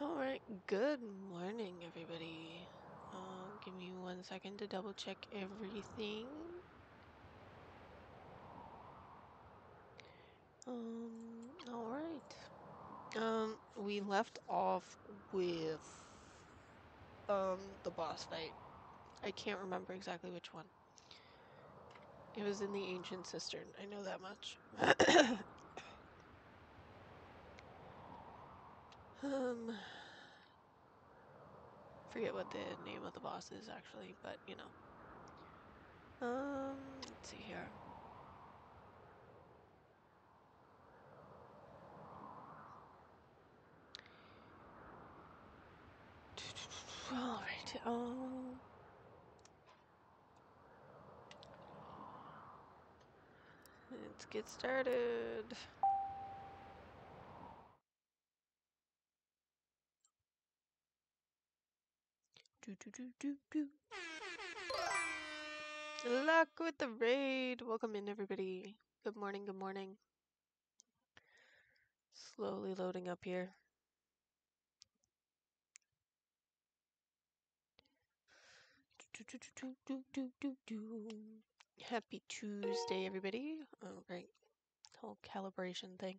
Alright, good morning everybody. Uh, give me one second to double check everything. Um, alright. Um, we left off with, um, the boss fight. I can't remember exactly which one. It was in the Ancient Cistern, I know that much. um, forget what the name of the boss is actually, but you know. Um, let's see here. All right. Um. Let's get started. Do do do do do. Luck with the raid. Welcome in, everybody. Good morning. Good morning. Slowly loading up here. Do do do do do do do do. Happy Tuesday, everybody. Oh, right. Whole calibration thing.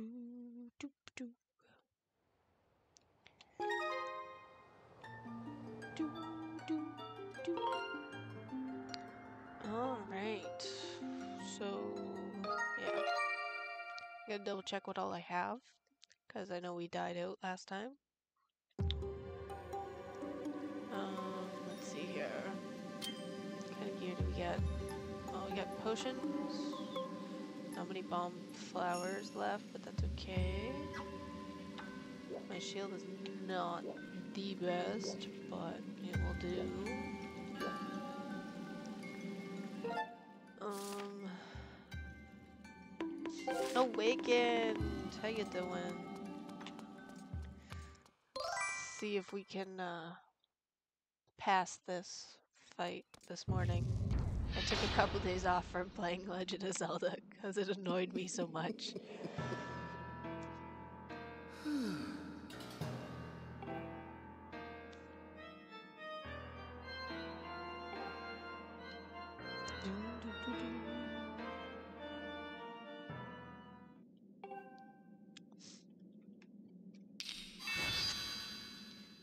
Do do do do. Do do do. All right. So, yeah. Gotta double check what all I have, because I know we died out last time. Um, let's see here. What kind of gear do we get? Oh, we got potions. Not many bomb flowers left, but that's okay. My shield is not the best, but it will do. Um, awakened. How you doing? See if we can uh, pass this fight this morning. I took a couple days off from playing Legend of Zelda because it annoyed me so much.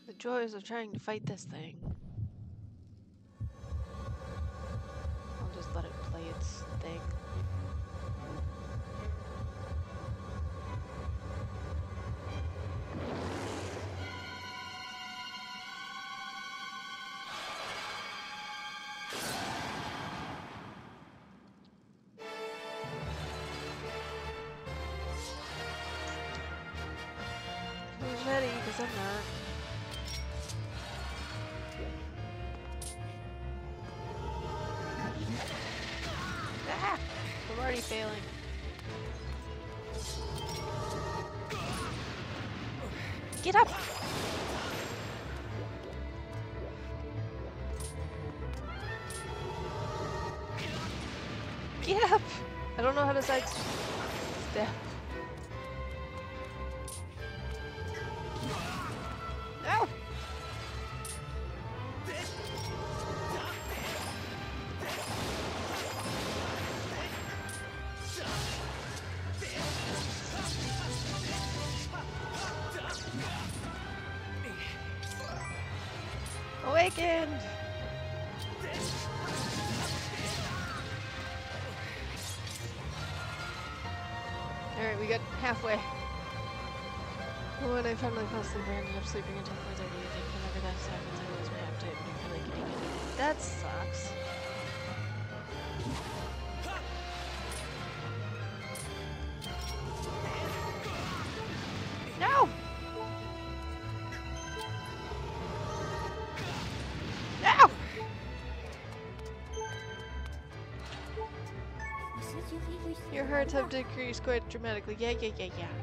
The joys of trying to fight this thing. Its Don't Asleep, I ended up sleeping until 4.30. I think whenever that happens, I lose my appetite and I feel like eating it. That sucks. No! No! Your hearts have decreased quite dramatically. Yeah, yeah, yeah, yeah.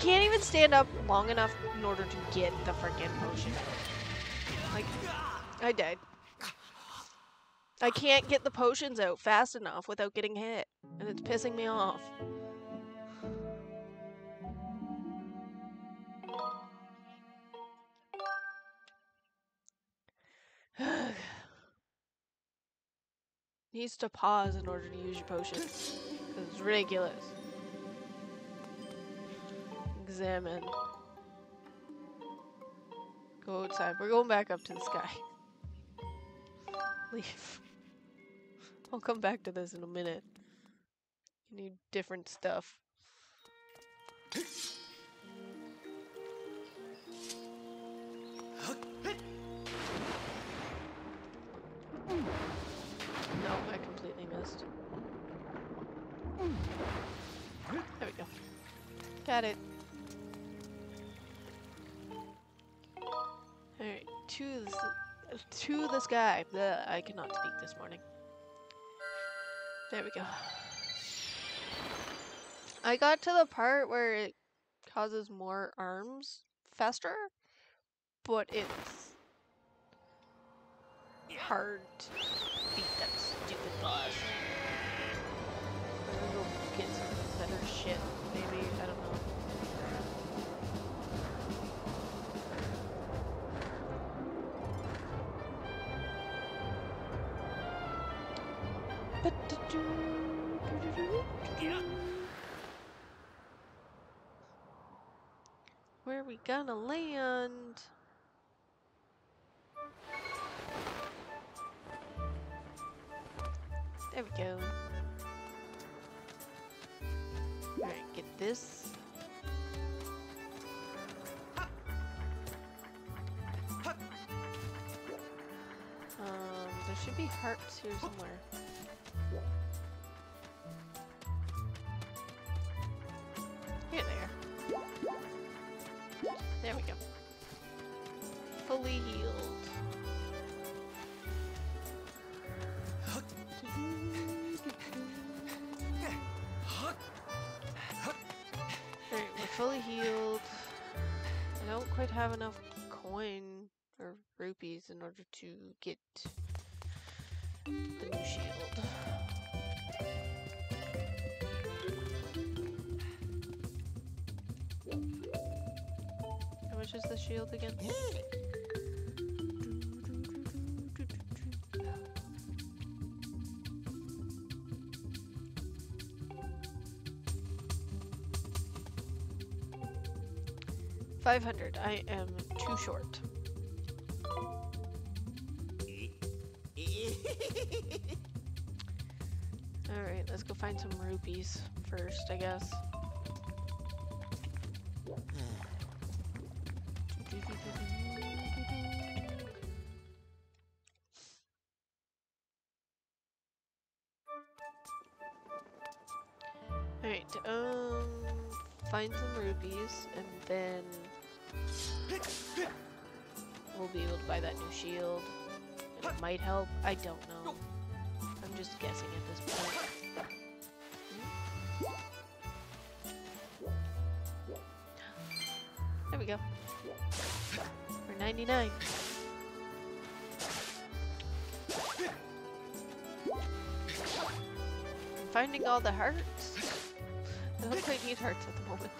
Can't even stand up long enough in order to get the freaking potion. Like, I died. I can't get the potions out fast enough without getting hit, and it's pissing me off. Needs to pause in order to use your potions. It's ridiculous. Examine. Go outside. We're going back up to the sky. Leave. I'll come back to this in a minute. You need different stuff. No, I completely missed. There we go. Got it. To the, sky. I cannot speak this morning. There we go. I got to the part where it causes more arms faster, but it's hard to beat that stupid boss. We gonna land? There we go. Alright, get this. Um, there should be hearts here somewhere. Here they are. Fully healed. Alright, we're fully healed. I don't quite have enough coin or rupees in order to get the new shield. How much is the shield again? Five hundred. I am too short. Alright, let's go find some rupees first, I guess. 99. I'm finding all the hearts. I don't quite need hearts at the moment.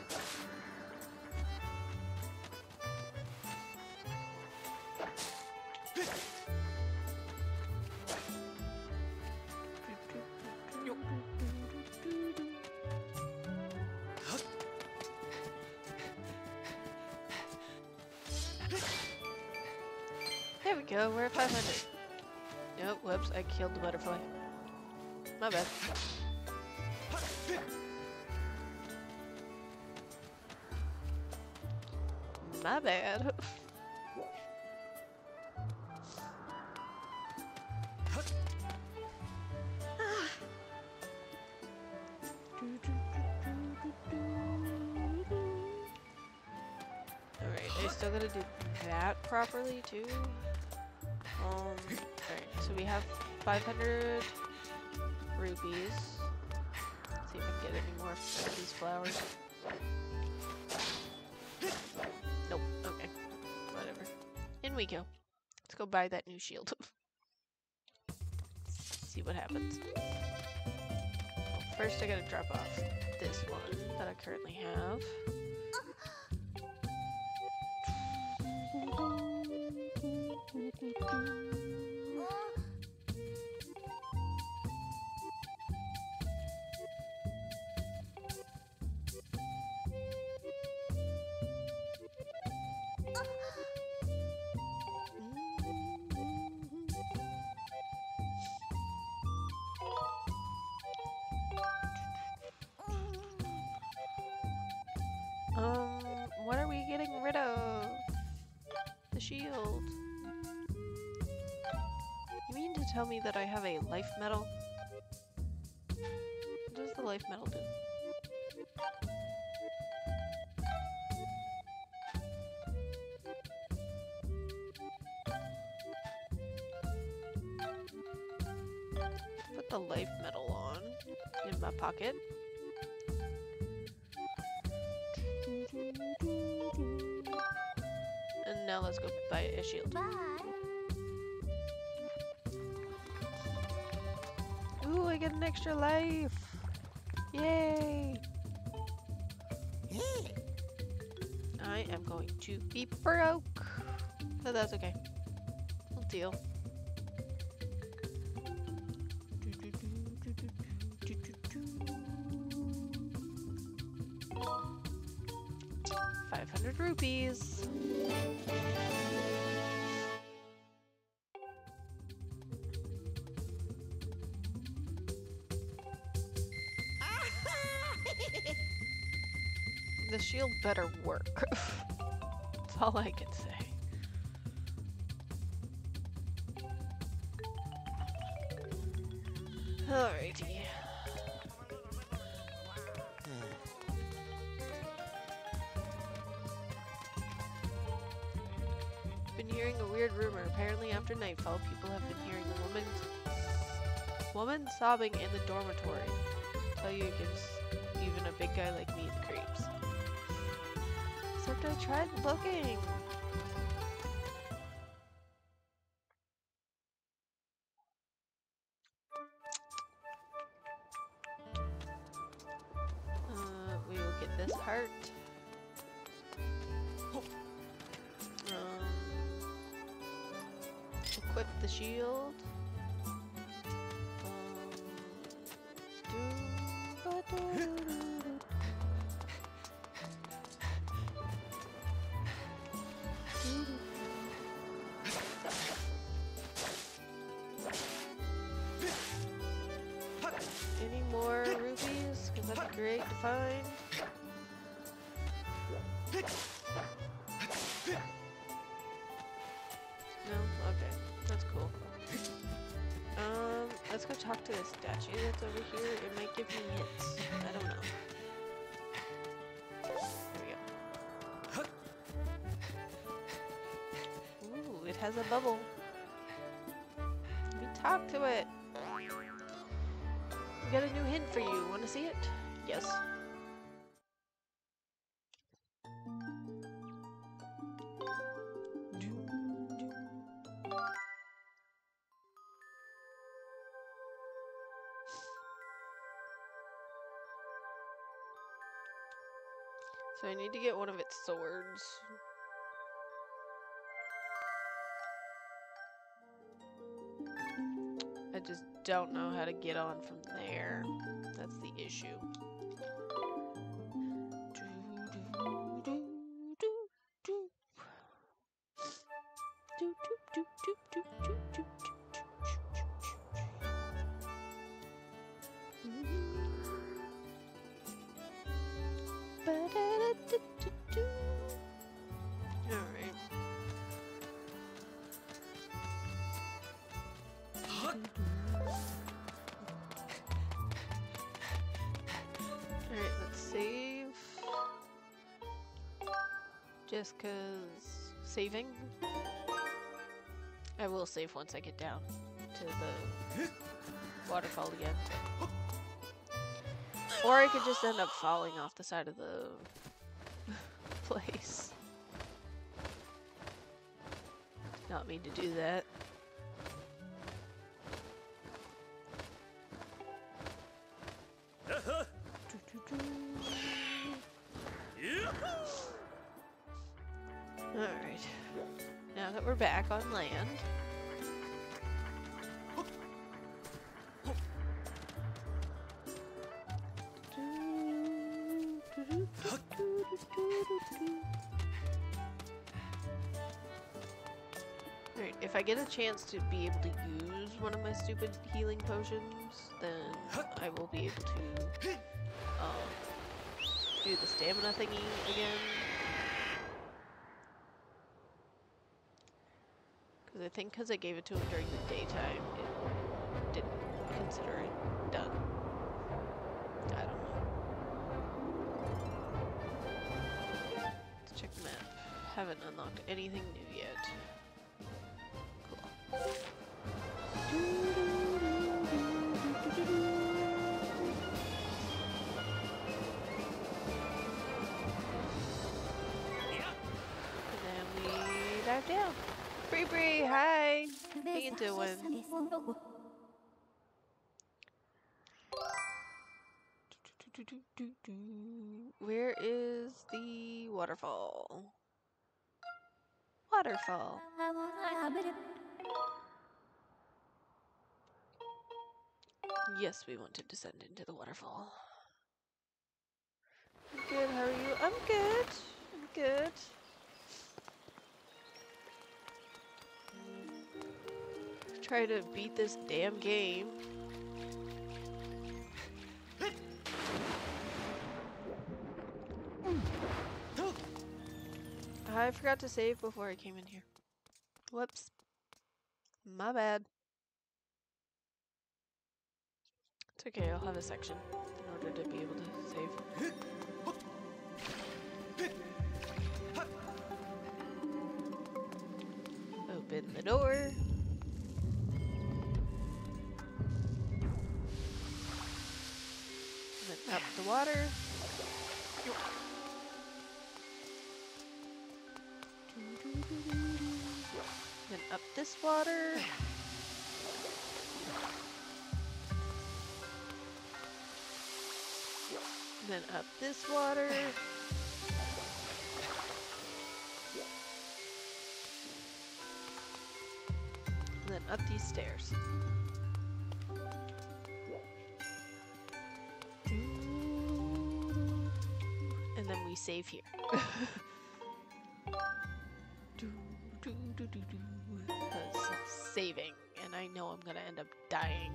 properly too. Um, alright, so we have 500 rupees. Let's see if I can get any more of these flowers. Nope, okay. Whatever. In we go. Let's go buy that new shield. see what happens. First I gotta drop off this one that I currently have. Um, tell me that I have a life medal? What does the life medal do? Extra life! Yay! I am going to be broke. But that's okay. We'll deal. Shield better work. That's all I can say. Alrighty. Been hearing a weird rumor. Apparently after nightfall, people have been hearing a woman woman sobbing in the dormitory. Tell you it gives even a big guy like me the creeps. Except I tried looking. Has a bubble. We talk to it. We got a new hint for you. Want to see it? Yes. So I need to get one of its swords. Just don't know how to get on from there. That's the issue. Just cause saving. I will save once I get down to the waterfall again. Or I could just end up falling off the side of the place. not mean to do that. Get a chance to be able to use one of my stupid healing potions, then I will be able to um, do the stamina thingy again. Because I think because I gave it to him during the daytime, it didn't consider it done. I don't know. Let's check the map. Haven't unlocked anything new yet. Doing? Where is the waterfall? Waterfall. Yes, we want to descend into the waterfall. I'm good, how are you? I'm good. I'm good. Try to beat this damn game. Ah, I forgot to save before I came in here. Whoops. My bad. It's okay, I'll have a section in order to be able to save. Open the door. The water. Then up this water. Then up this water. Then up these stairs. Save here. Saving, and I know I'm gonna end up dying.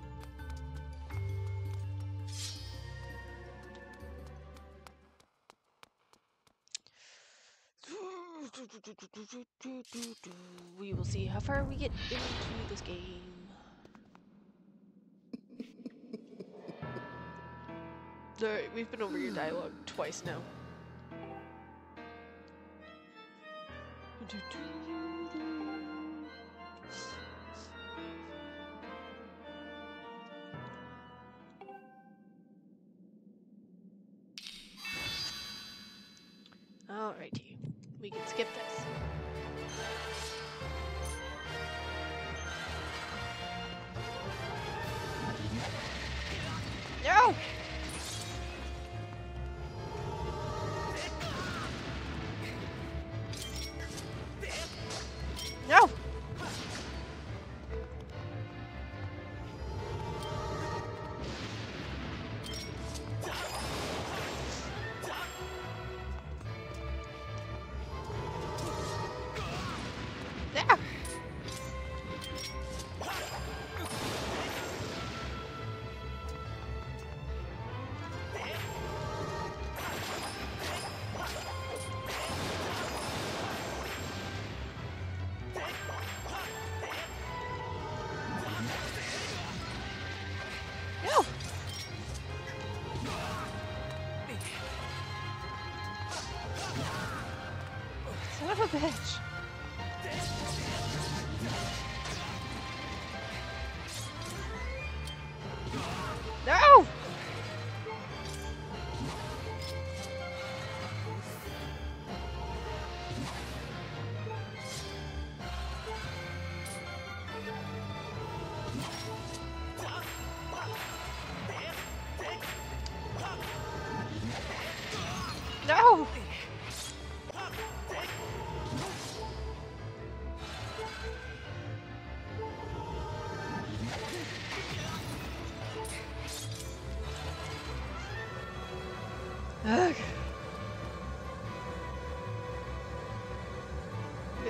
We will see how far we get into this game. Alright, we've been over your dialogue twice now. Alrighty,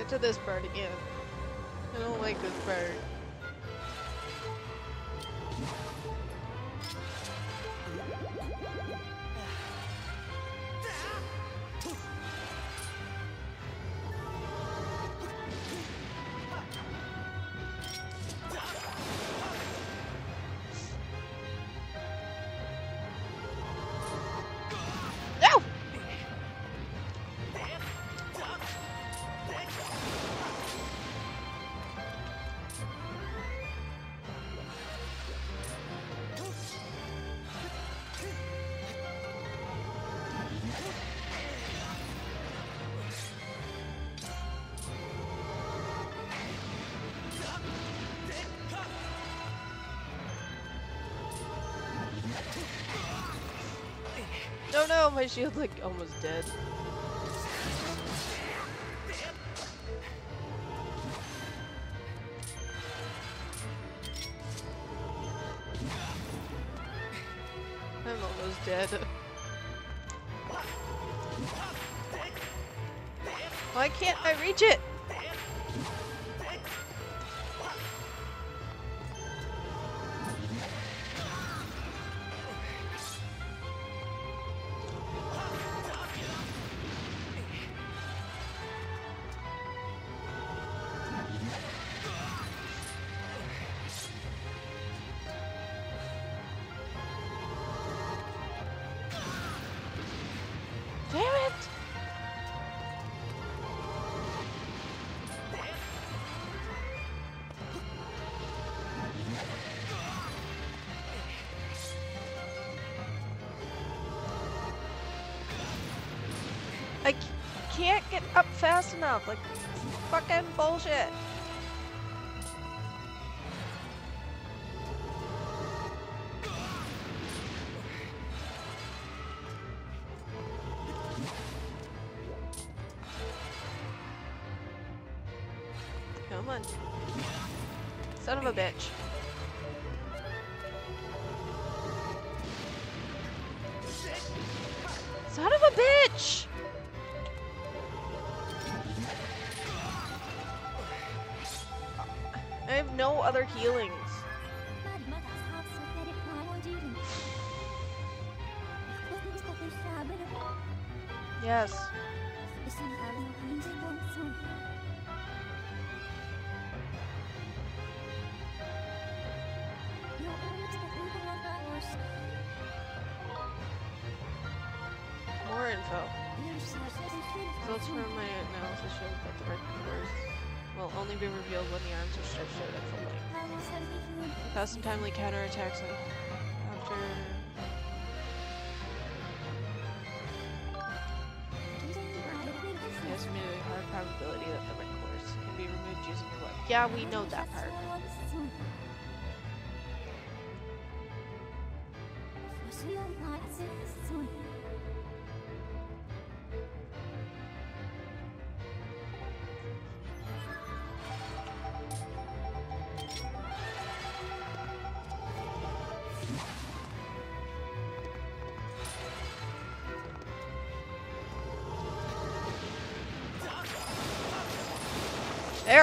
to this bird again. I don't like this part. No, no, my shield's like almost dead. I'm almost dead. Why can't I reach it? 不是。No Fast timely counterattacks after estimated hard probability that the red cores can be removed using your weapon. Yeah, we know that part.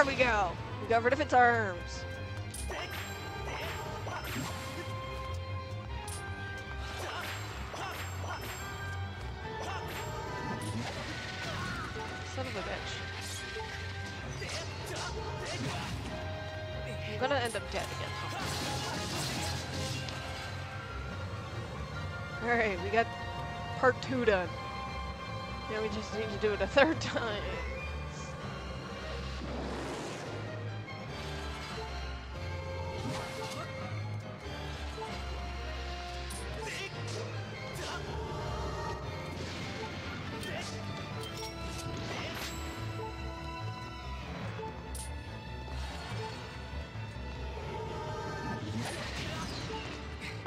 There we go. We got rid of its arms. Son of a bitch. I'm gonna end up dead again. Alright, we got part two done. Now we just need to do it a third time.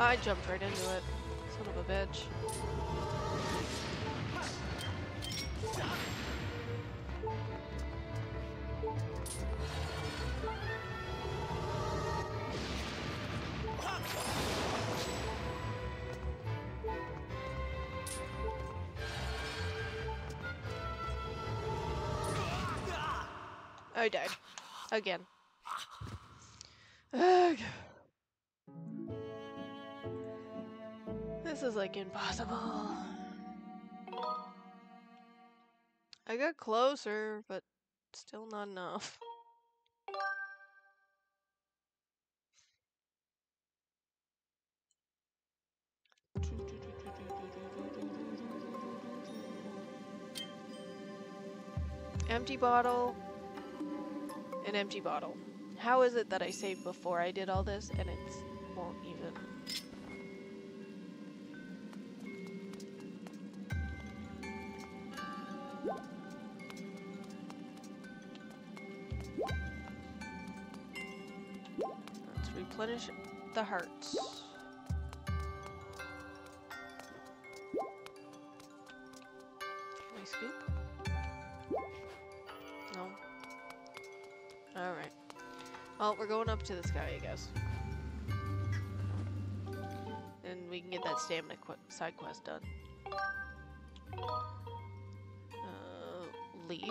I jumped right into it. Son of a bitch. I died. Again. Like impossible. I got closer, but still not enough. Empty bottle. An empty bottle. How is it that I saved before I did all this and it won't even... the hearts. Can I scoop? No. Alright. Well, we're going up to the sky, I guess. And we can get that stamina qu side quest done. Uh, leave.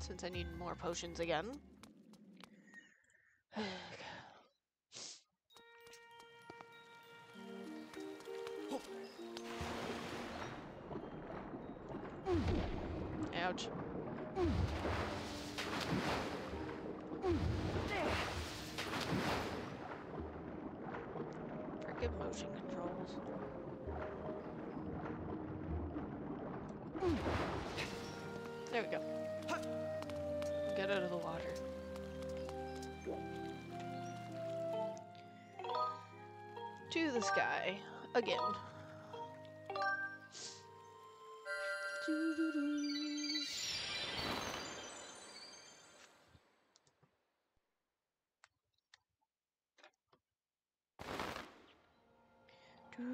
Since I need more potions again.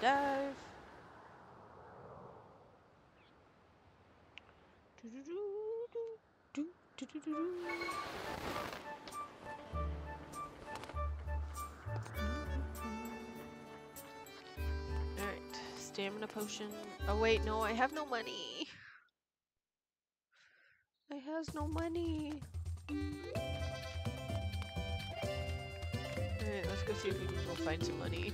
Dive. Alright, stamina potion. Oh wait, no, I have no money. I has no money. Alright, let's go see if we can go find some money.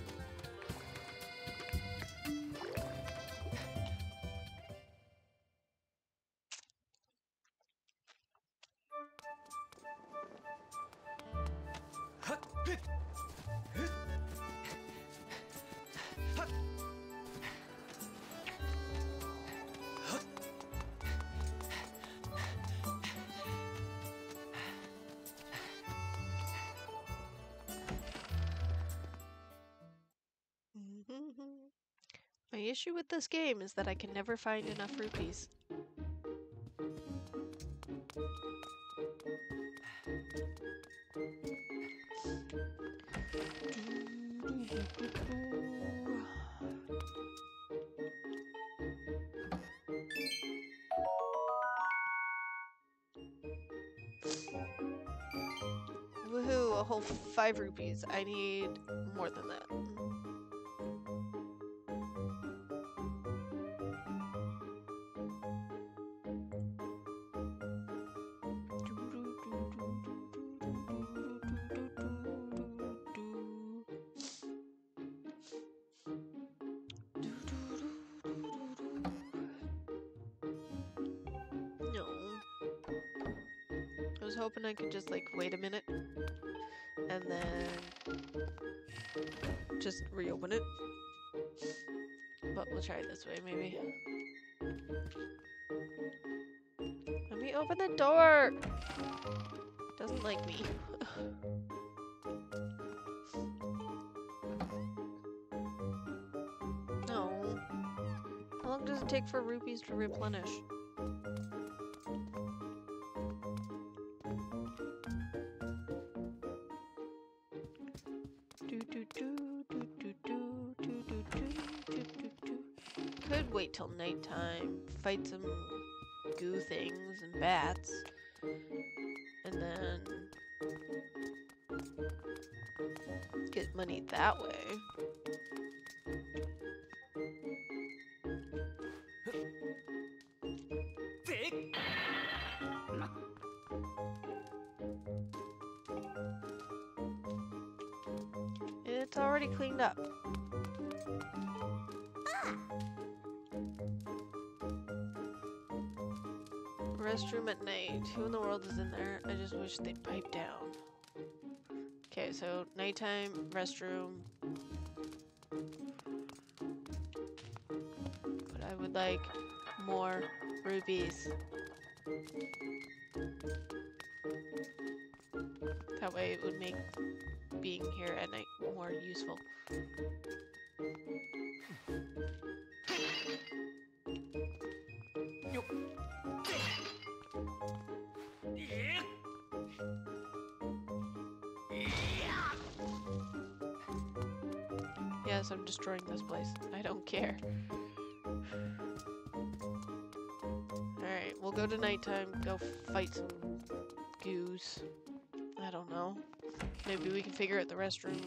Issue with this game is that I can never find enough rupees. Woohoo, a whole five rupees. I need more than that. I could just like wait a minute and then just reopen it. But we'll try it this way maybe. Let me open the door! Doesn't like me. no. How long does it take for rupees to replenish? Fight some goo things and bats, and then get money that way. Who in the world is in there? I just wish they'd pipe down. Okay, so nighttime, restroom. But I would like more rubies. That way it would make being here at night more useful. Destroying this place. I don't care. Alright, we'll go to nighttime, go fight some goose. I don't know. Maybe we can figure out the restroom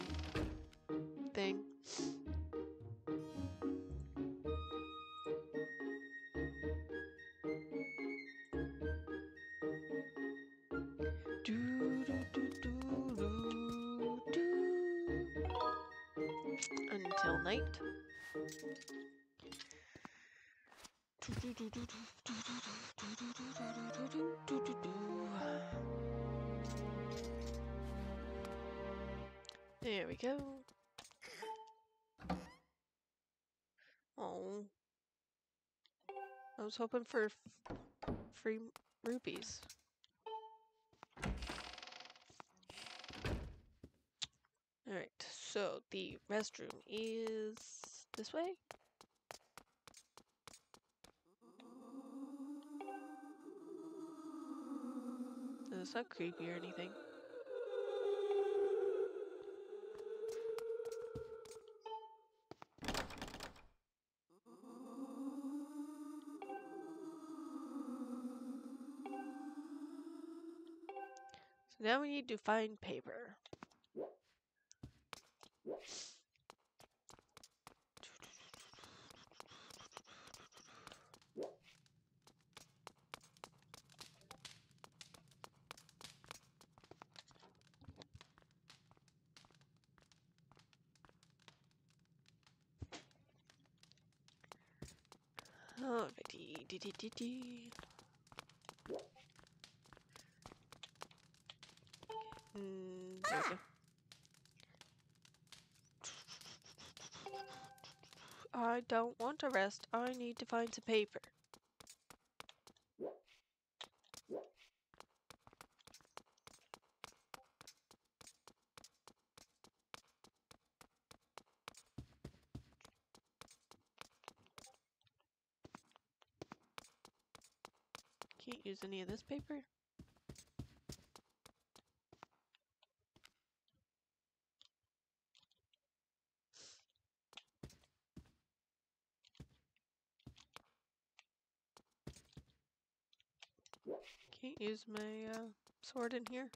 hoping for free rupees. Alright, so the restroom is this way? It's not creepy or anything. Now we need to find paper. Alrighty, dee dee dee dee. Mm, there we go. I don't want to rest. I need to find some paper. Can't use any of this paper. Can't use my uh, sword in here.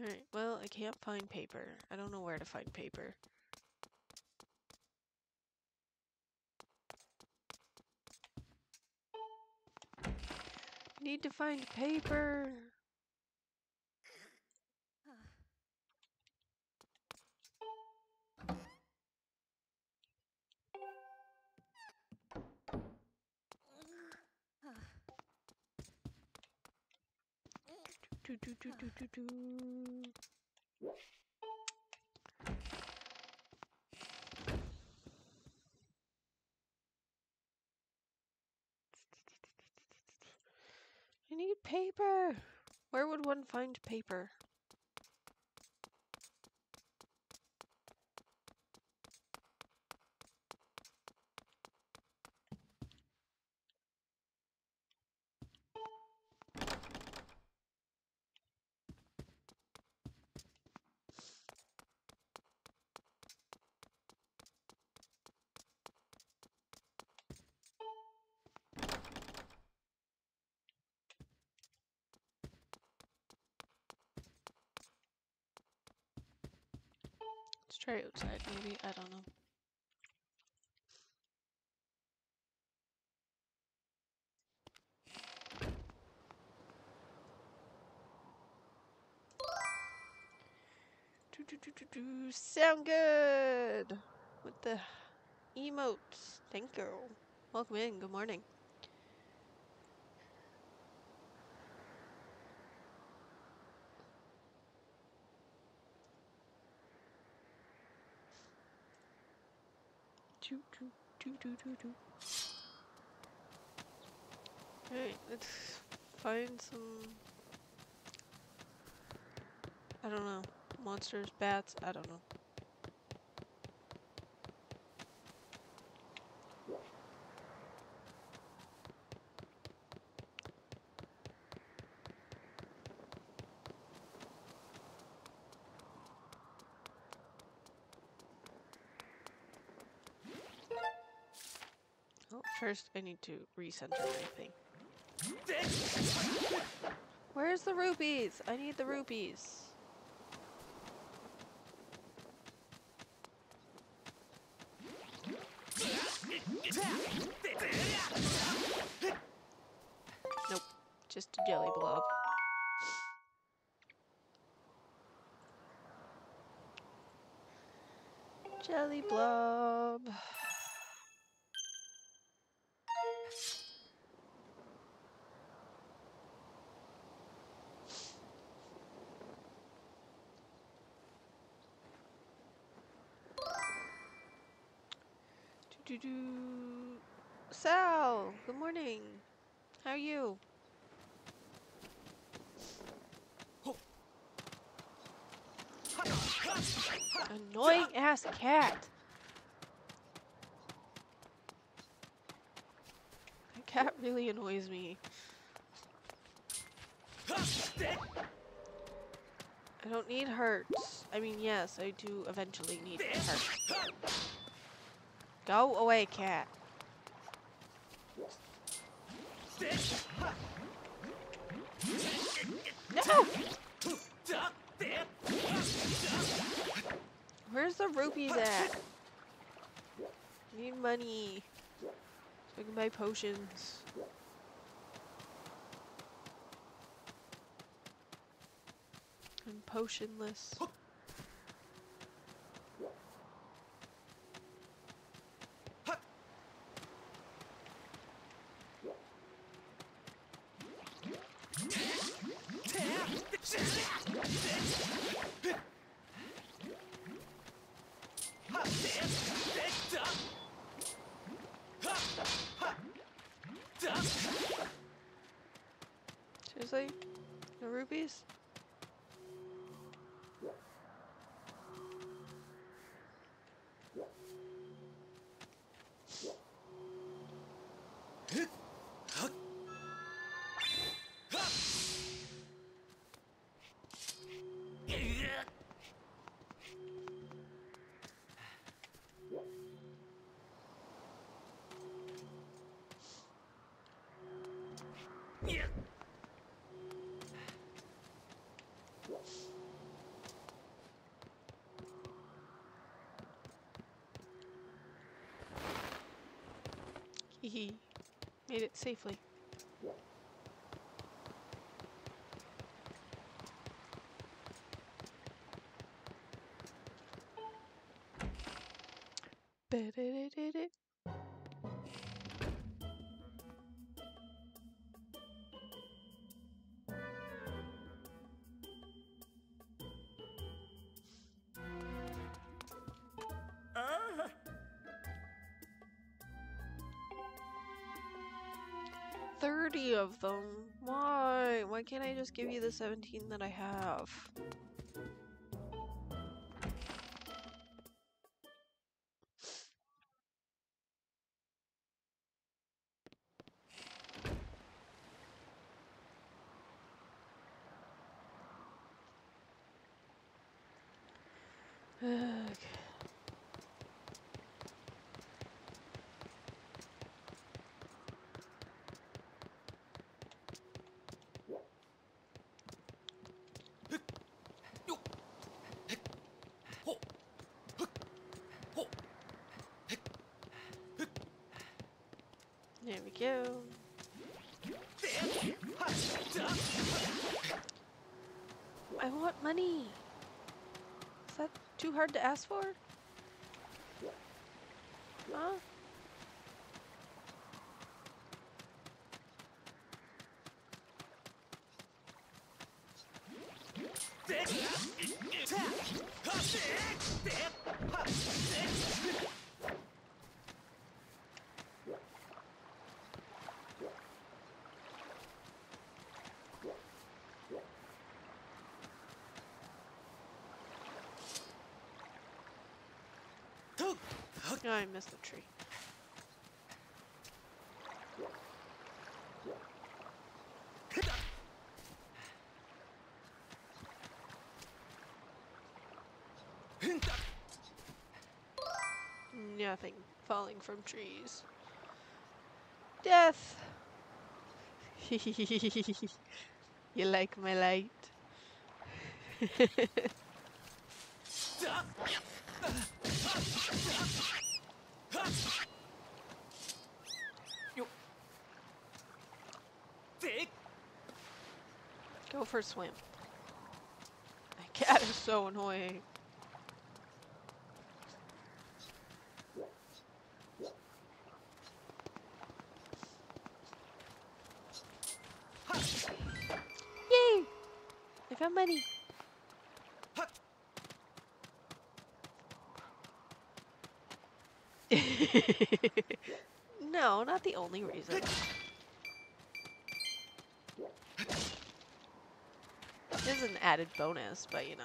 Alright, well, I can't find paper. I don't know where to find paper. Need to find paper. do, do, do, do, do, do. I need paper! Where would one find paper? Try outside, maybe. I don't know. Do, do, do. Sound good! With the emotes. Thank you. Welcome in. Good morning. Choo, choo, choo, choo, choo. Alright, let's find some. I don't know. Monsters, bats, I don't know. Oh, first I need to recenter everything. Where's the rupees? I need the rupees. Nope, just a jelly blob. Jelly blob. Do do. Sal, good morning. How are you? Annoying ass cat. That cat really annoys me. I don't need hurts. I mean, yes, I do eventually need hurts. Go away, cat. No! Where's the rupees at? I need money. So I can buy potions. I'm potionless. No Hehe. Made it safely. Them. Why? Why can't I just give you the 17 that I have? Hard to ask for? Huh? Oh, I missed the tree. Nothing falling from trees. Death! you like my light? Go for a swim. That cat is so annoying. Yay! I found money. no, not the only reason. It is an added bonus, but you know.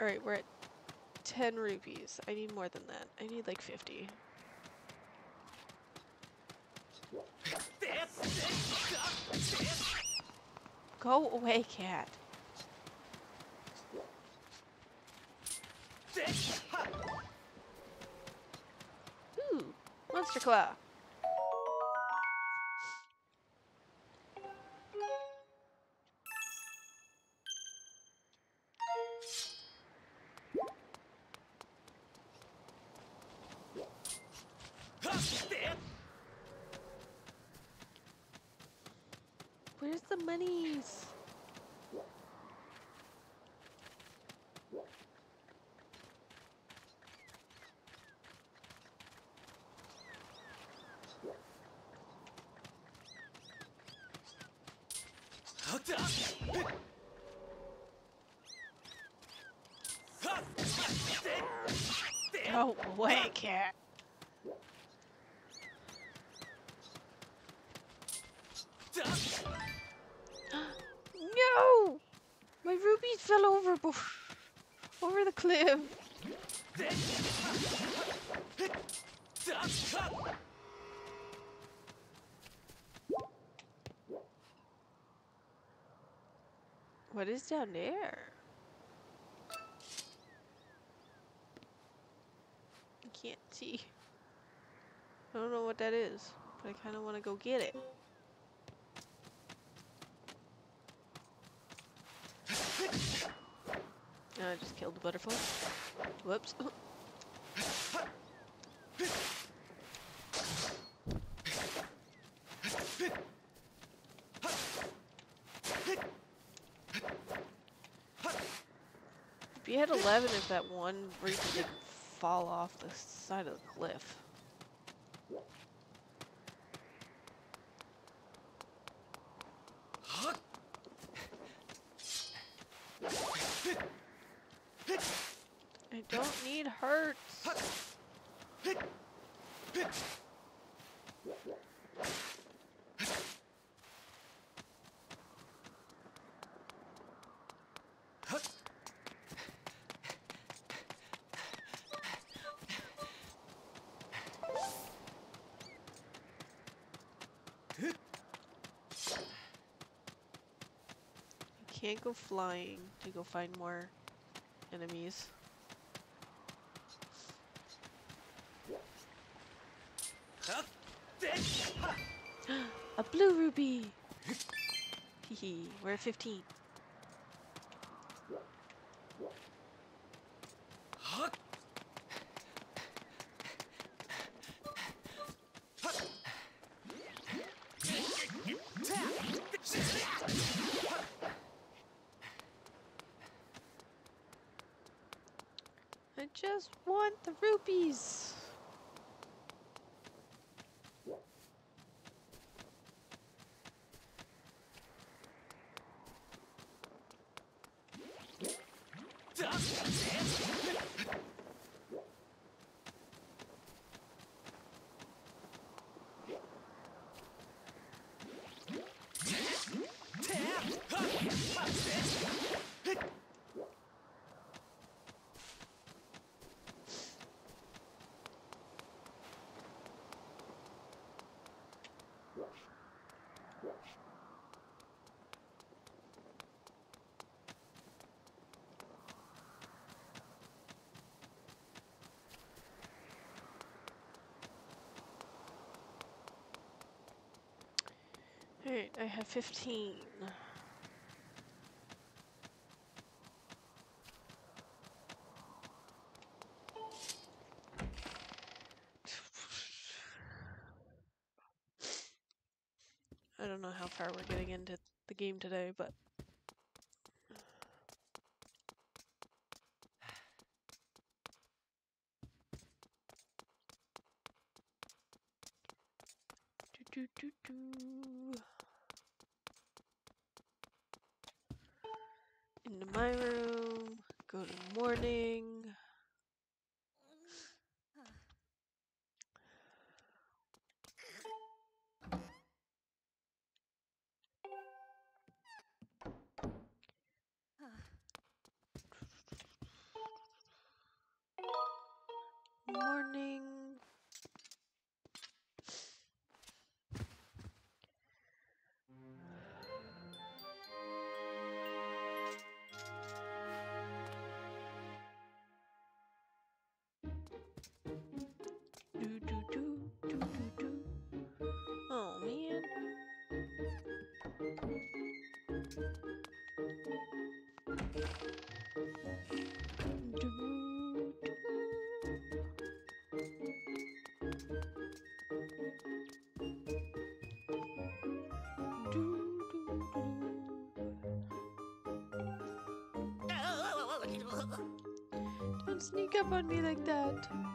Alright, we're at 10 rupees. I need more than that. I need like 50. Go away, cat. Ooh, monster claw. Cat. no! My rubies fell over over the cliff. What is down there? I can't see. I don't know what that is, but I kind of want to go get it. I just killed the butterfly. Whoops. It'd be at 11 if that one fall off the side of the cliff. I don't need hurts. Can't go flying to go find more enemies. A blue ruby! Hehe, we're at 15. I just want the rupees. Alright, I have 15. I don't know how far we're getting into the game today, but Don't sneak up on me like that.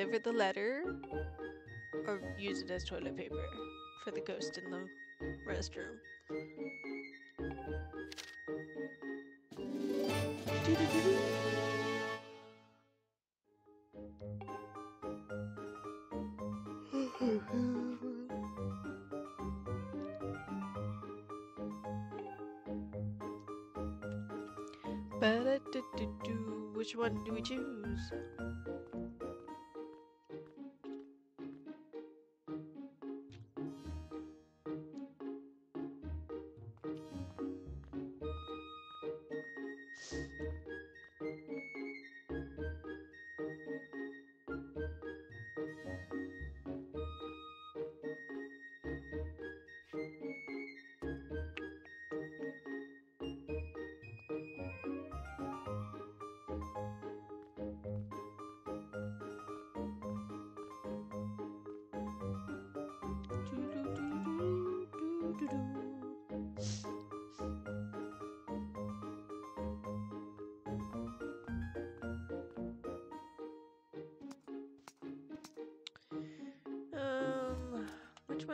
deliver the letter or use it as toilet paper for the ghost in the restroom. Which one do we choose?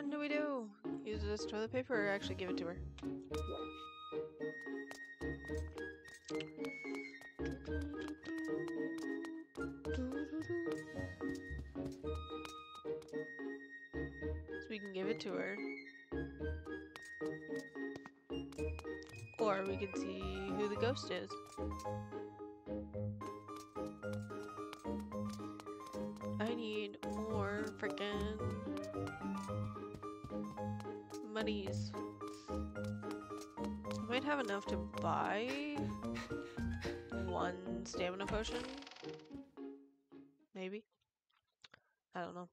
One do we do? Use this toilet paper or actually give it to her? So we can give it to her. Or we can see who the ghost is. I might have enough to buy one stamina potion. Maybe. I don't know.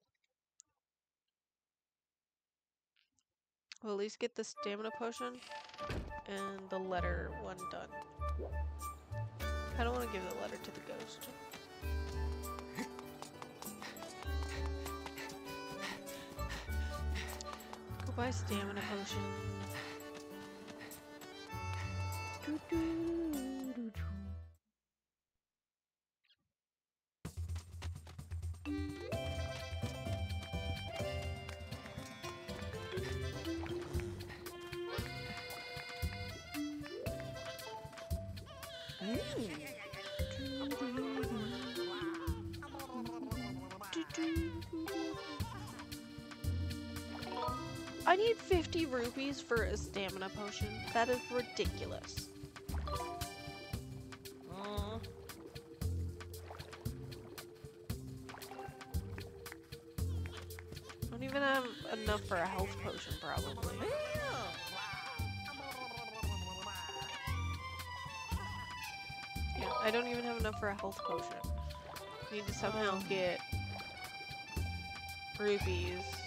We'll at least get the stamina potion and the letter one done. I don't want to give the letter to the ghost. Buy stamina potion. 50 rupees for a stamina potion. That is ridiculous. Uh. I don't even have enough for a health potion, probably. Yeah, I don't even have enough for a health potion. I need to somehow get rupees.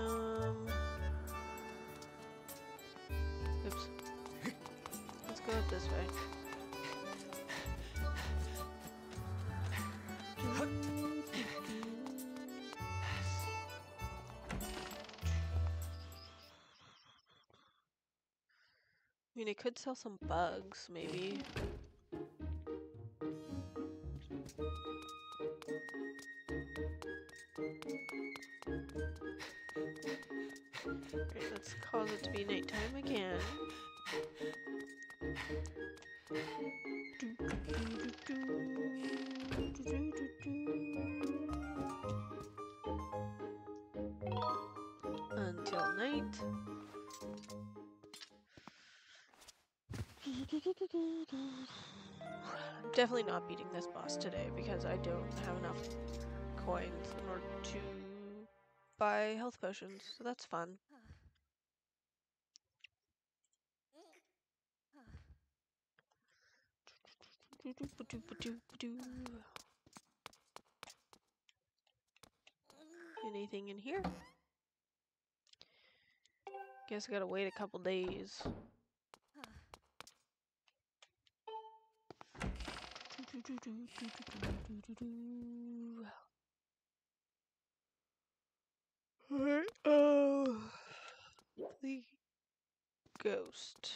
Um. Oops. Let's go up this way. I mean, it could sell some bugs, maybe. Cause it to be nighttime again. Until night. I'm definitely not beating this boss today because I don't have enough coins in order to buy health potions, so that's fun. Anything in here? Guess I gotta wait a couple days. Alright, oh, the ghost.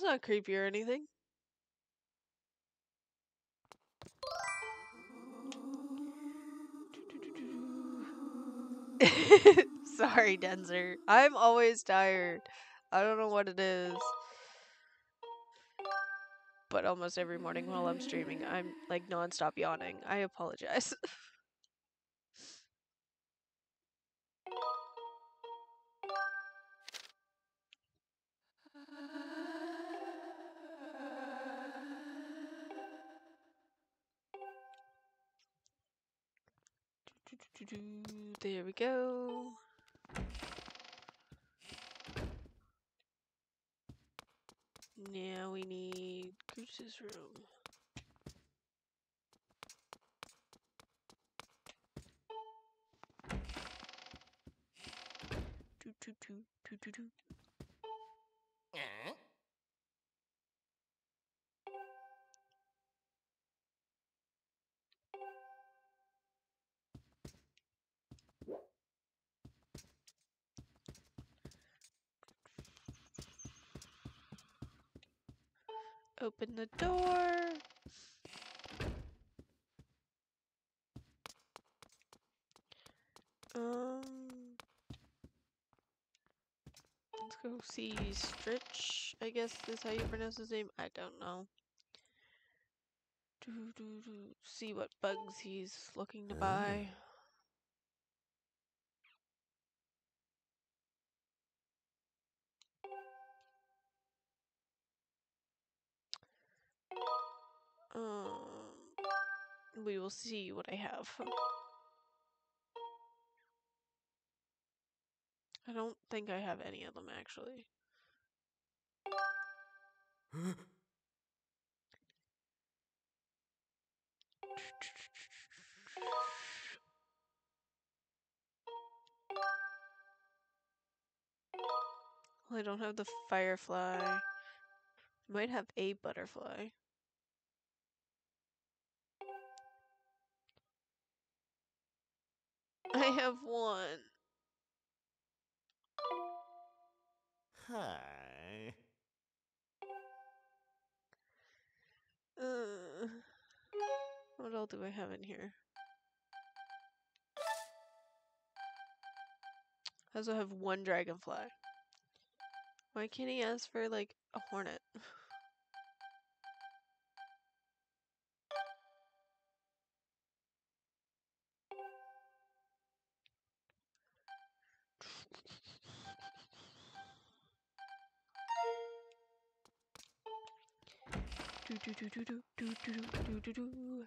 That's not creepy or anything. Sorry, Denzer. I'm always tired. I don't know what it is. But almost every morning while I'm streaming, I'm like nonstop yawning. I apologize. There we go. Now we need Groose's room. Do, do, do, do, do, do. Open the door. Um, let's go see Strich. I guess is how you pronounce his name. I don't know. Do do do. See what bugs he's looking to buy. We will see what I have. I don't think I have any of them actually. Well, I don't have the firefly. Might have a butterfly. I have one. Hi. Uh, what all do I have in here? I also have one dragonfly. Why can't he ask for like a hornet? do do do do do.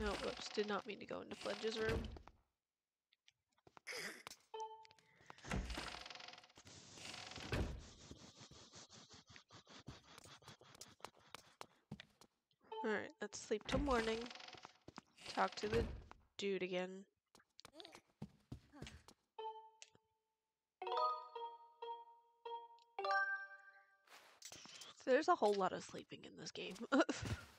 No, whoops, did not mean to go into Fledge's room. Alright, let's sleep till morning. Talk to the dude again. There's a whole lot of sleeping in this game.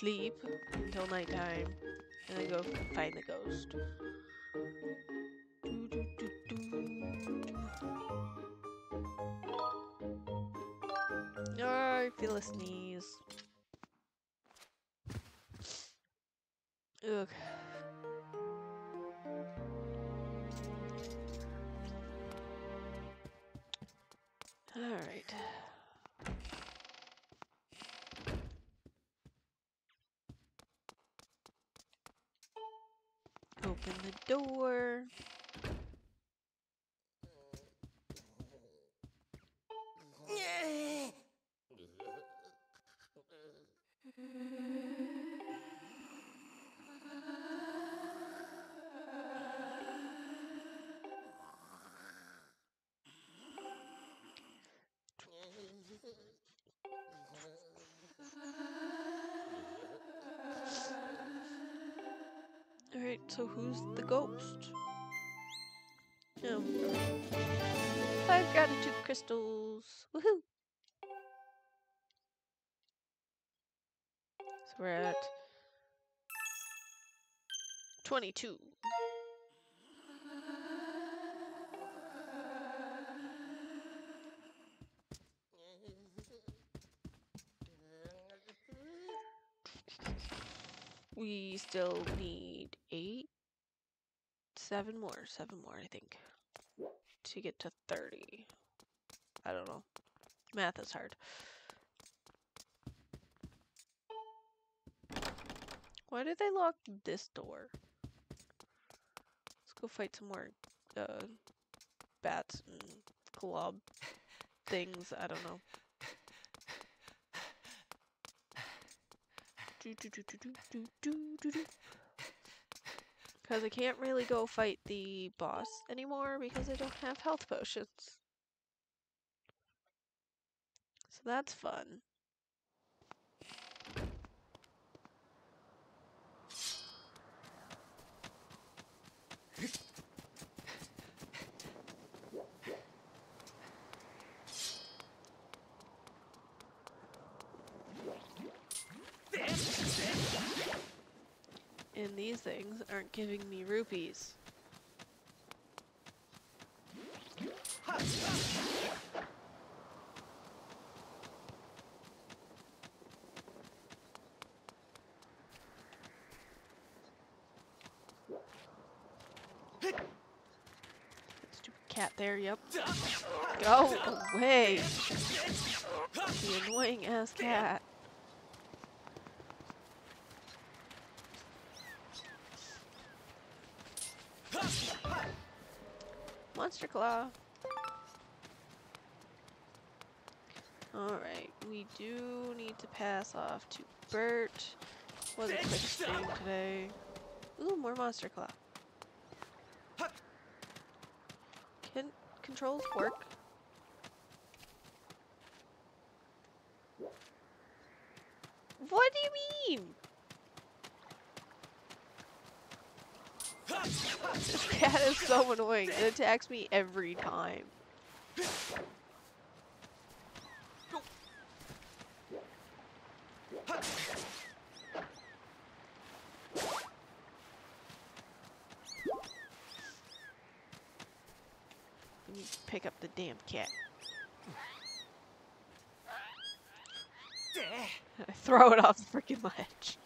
sleep until nighttime, and then go find the ghost. Oh, I feel a sneeze. Okay. Alright, so who's the ghost? No. Five gratitude crystals. Woohoo! So we're at 22. We still need seven more, seven more, I think, to get to 30. I don't know. Math is hard. Why did they lock this door? Let's go fight some more uh, bats and glob things. I don't know. Because I can't really go fight the boss anymore because I don't have health potions. So that's fun. And these things aren't giving me rupees. Stupid cat there, yep. Go away! The annoying ass cat. Monster Claw. Alright, we do need to pass off to Bert. Was a quick stream today. Ooh, more Monster Claw. Can controls work? What do you mean? This cat is so annoying. It attacks me every time. Pick up the damn cat. I throw it off the freaking ledge.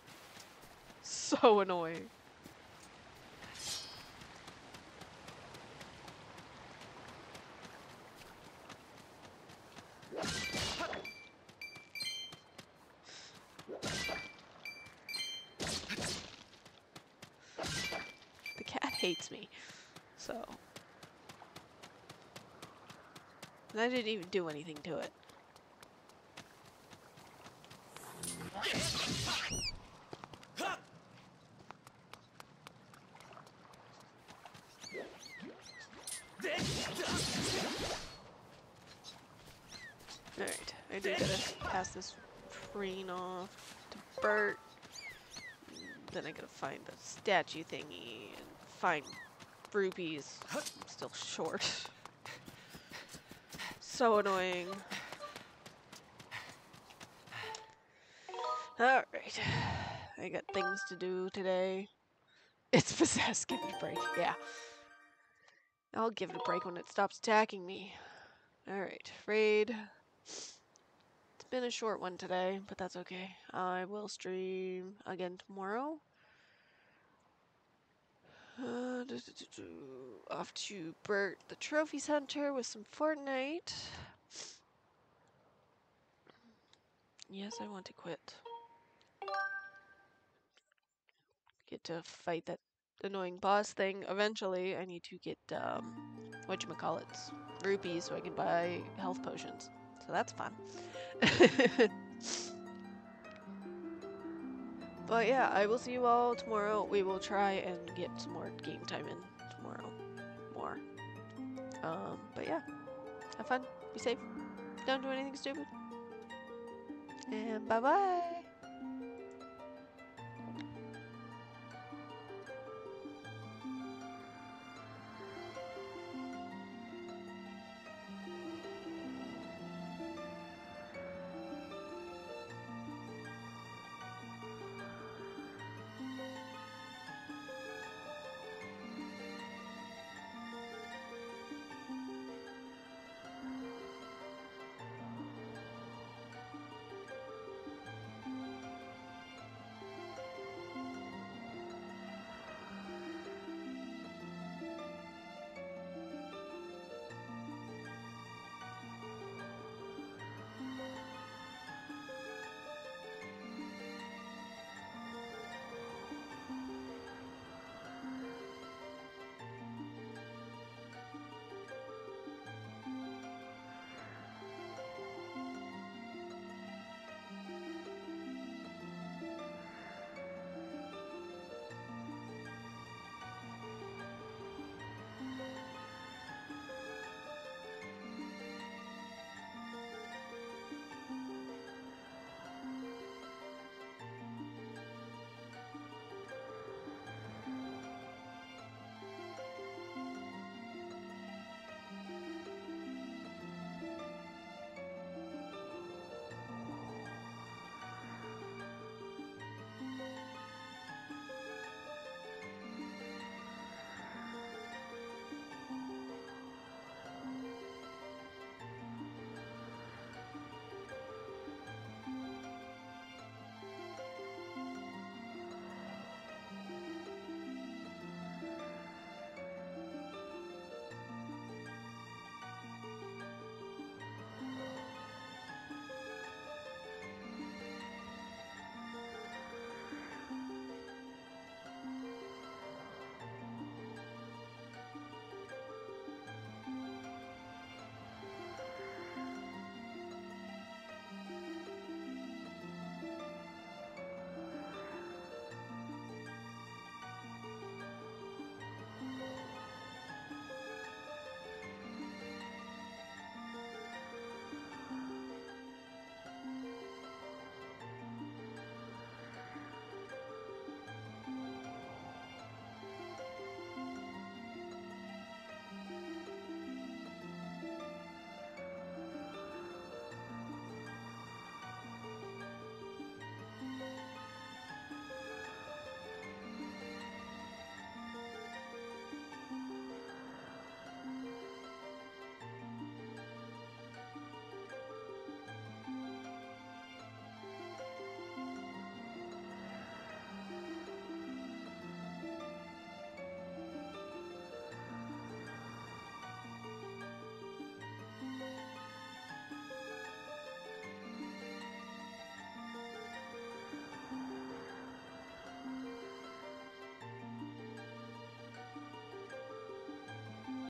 So annoying. The cat hates me, so. And I didn't even do anything to it. Alright, I do gotta pass this train off to Bert. Then I gotta find the statue thingy and find rupees. I'm still short. So annoying. Alright. I got things to do today. It's possessed. Give it a break. Yeah. I'll give it a break when it stops attacking me. Alright. Raid. It's been a short one today, but that's okay. I will stream again tomorrow. Off to Bert the Trophies Hunter with some Fortnite. Yes, I want to quit. Get to fight that annoying boss thing. Eventually, I need to get, um, whatchamacallits, rupees so I can buy health potions. So that's fun. but yeah, I will see you all tomorrow. We will try and get some more game time in tomorrow. More. Um, but yeah, have fun. Be safe. Don't do anything stupid. And bye bye.